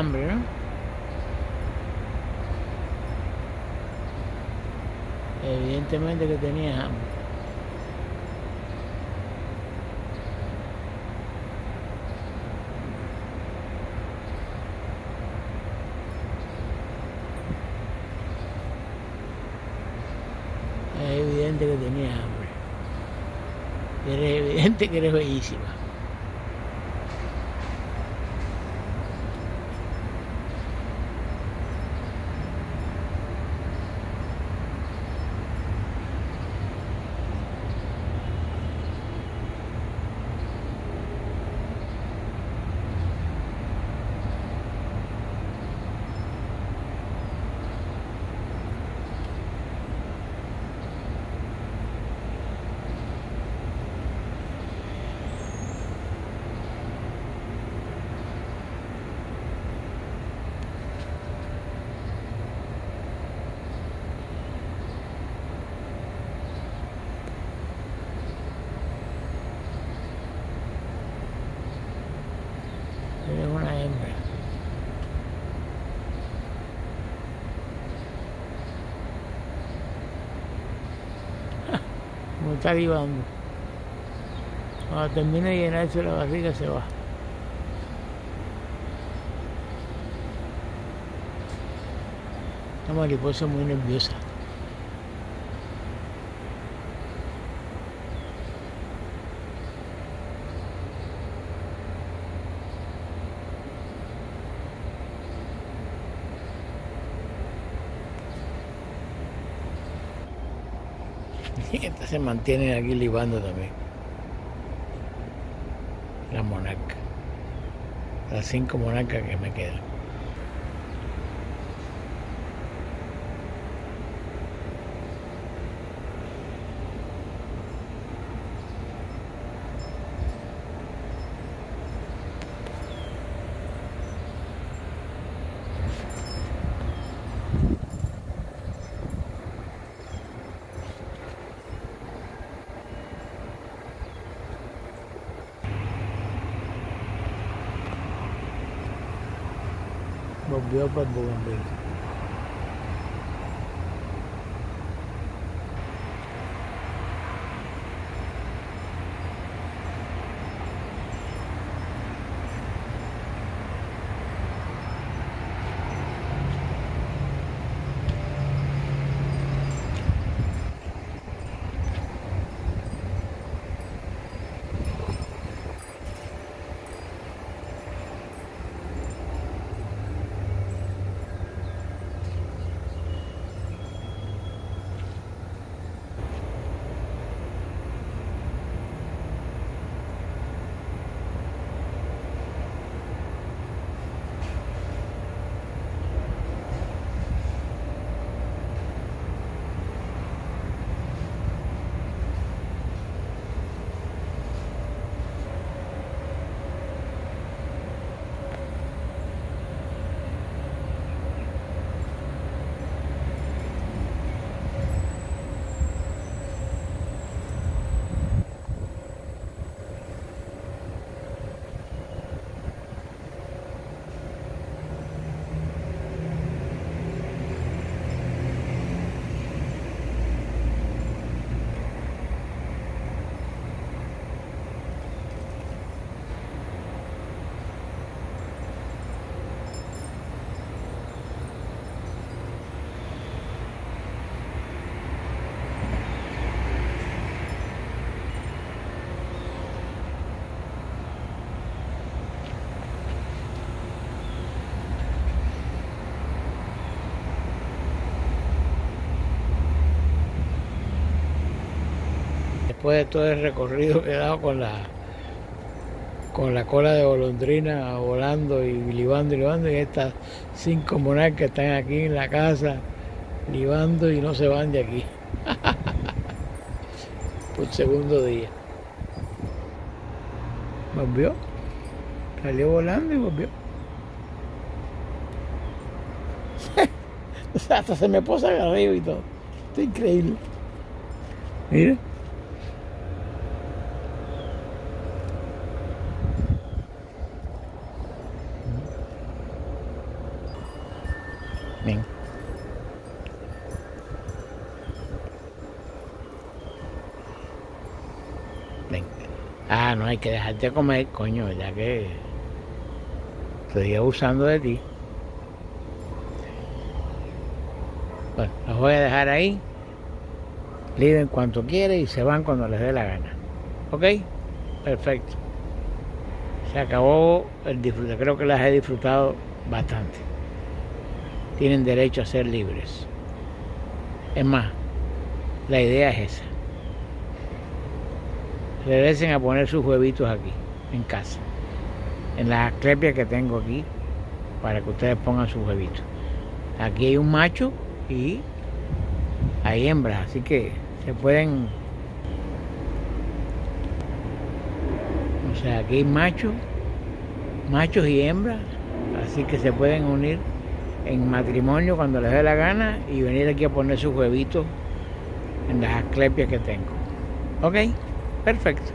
Hambre. Evidentemente que tenías hambre. Es evidente que tenías hambre. Eres evidente que eres bellísima. Eres una hembra. Como está. Cuando termine de llenarse la barriga se va. La mariposa muy nerviosa. Se mantiene aquí libando también. La monarca. Las cinco monarcas que me quedan. Volvió para el De todo el recorrido que he dado con la con la cola de golondrina volando y libando y libando y estas cinco monarcas están aquí en la casa libando y no se van de aquí. Por segundo día. Volvió. Salió volando y volvió. Hasta se me posa arriba y todo. Esto es increíble. Mira Ah, no hay que dejarte comer, coño, ya que estoy abusando de ti. Bueno, los voy a dejar ahí. Liden cuanto quiere y se van cuando les dé la gana. ¿Ok? Perfecto. Se acabó el disfrute. Creo que las he disfrutado bastante. Tienen derecho a ser libres. Es más, la idea es esa. Regresen a poner sus huevitos aquí, en casa. En las asclepias que tengo aquí, para que ustedes pongan sus huevitos. Aquí hay un macho y hay hembras, así que se pueden... O sea, aquí hay machos, machos y hembras, así que se pueden unir en matrimonio cuando les dé la gana y venir aquí a poner sus huevitos en las asclepias que tengo. ¿Ok? Perfecto.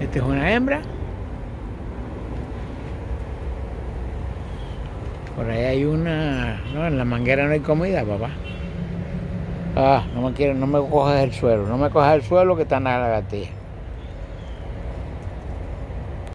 Esta es una hembra. Por ahí hay una... No, en la manguera no hay comida, papá. Ah, no me quiero, no me cojas el suelo. No me cojas el suelo que está en la lagartija.